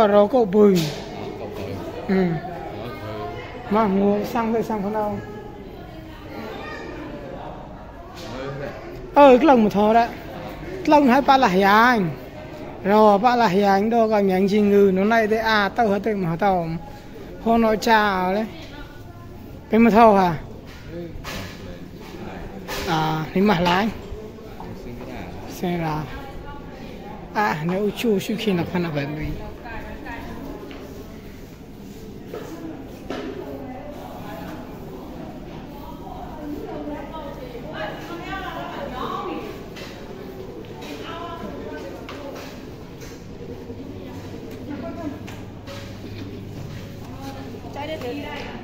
à rồi cậu bùi ừ. Mà ngủ sang vậy sang phần đâu. Ơi cái lồng một thò cái lồng hai ba là hiền rồi ba là hiền đâu còn nhận gì ngư nó này thế à tao hết tiền mà tao hôm nói chào đấy. Cái mà thâu hả? À thì mà lái. Nào xem là à nếu chú suy khi là phần là gira.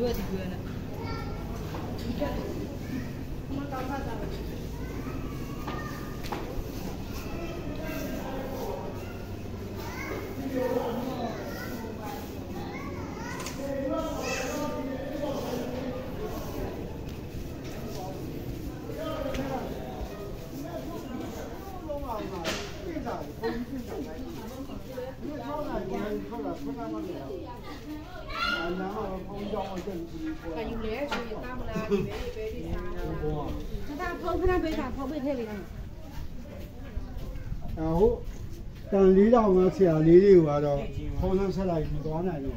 越贴越呢 vậy mình Cả dùng lẽ rồi người ta mà là bé đi bé đi xa. Người ta không phải bé cả không biết thế này. hậu tần lý đạo mà xỉa lý điều vào đó phong năng sẽ lại một đó này rồi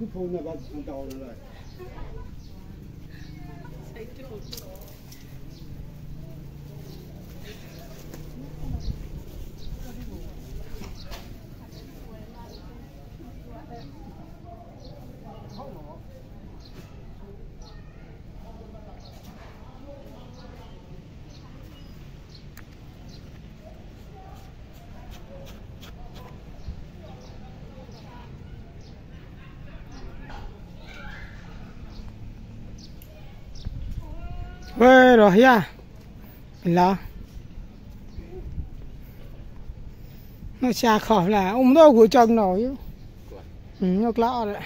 cái phong này bắt đầu rồi Quê rồi ya. Là nó xa khỏi là ông đó của chân nổi ừ, nó lọ đấy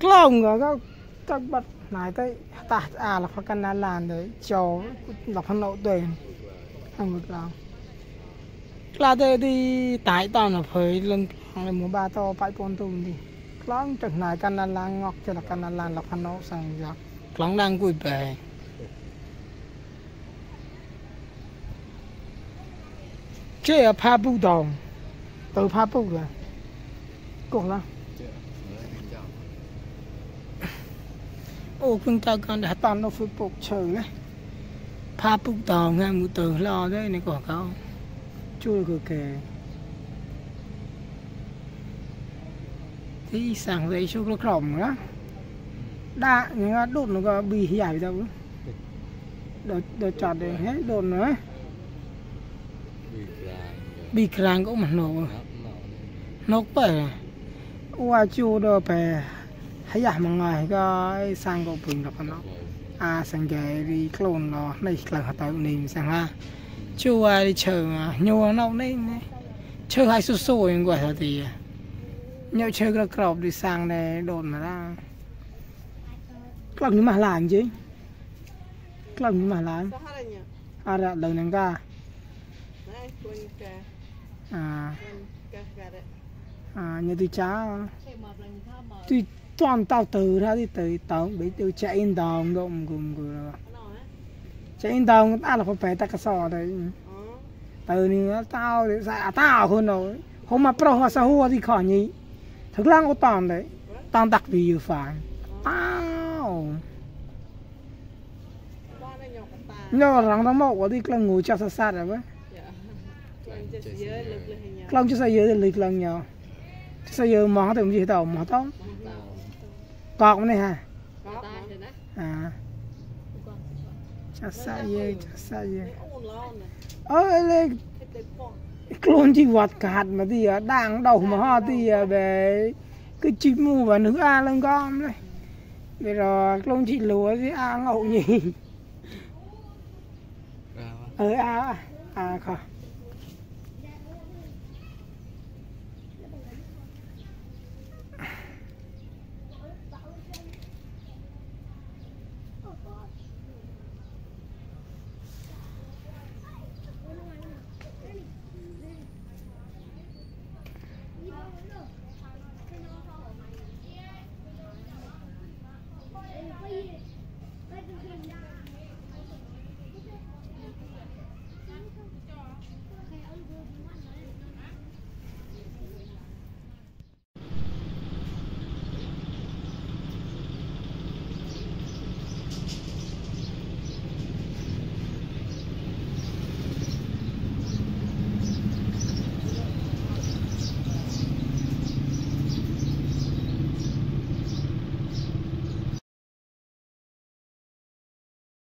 lông rồi các các bật này tới ta à là phải căn làn đấy cho là phân lộ tiền không được làm. là đây đi tải tao là phải lên là mua ba to phải con tùng đi. Lắm chẳng này căn làn ngọc cho là căn làn là phân lộ sang giặc lóng đang cùi bè chơi ở pha bu đồng từ pha bu rồi cũng là ô quân ta con đã toàn nó phải phục trừ đấy. Pha bu đồng nghe một từ lo đấy, này quả không? chưa được kề thì sáng dậy xuống nó rộng đó đa nghe đột nó có bị hiải đâu. Đợt đợt chọt để hết đột nữa bị krang cũng mà nổ. Nó bể, qua à. chu đó bể, hay giả mà ngài cái sang có bình được nó. À sang cái đi clone nó này là hạt tàu nìm sang ha. Chu ai à, đi chờ mà nhô nó đấy. Hai số số anh gọi là gì à? nhậu chơi cái cọp đi sang này đồn mà ra mà làm Saharanya. à ra lần này ca Này, quên cả, à. Cả đấy. à như tôi chá mà. Tôi toàn tao từ ra đi từ tao bị tôi chạy in đồng động cùng cùng chạy in đồng ta là phải phải ta cái sò đấy. Ờ. từ này tao để dạ tao hơn rồi hôm mà pro hoa sao hoa thì khỏi nhỉ? Thực lang có tàn đấy. Tàn đặc vì yêu phải tao con này nhỏ con ta nhớ rằng nó mọc quá đi lần ngủ cho sát sát rồi với dạ cho sao giờ lịch lần nhau sao giờ mỏ thì cũng gì tàu mỏ tao cọt này ha à. Cho sao giờ cho sao giờ ông ơi lên cái tên clone chi vật cạt mà thì à, đang đầu mà ho thì à, về cái chim mu và nữ a lên con này bây giờ clone chỉ lúa với a ngậu nhỉ? Ở à, à, à khỏi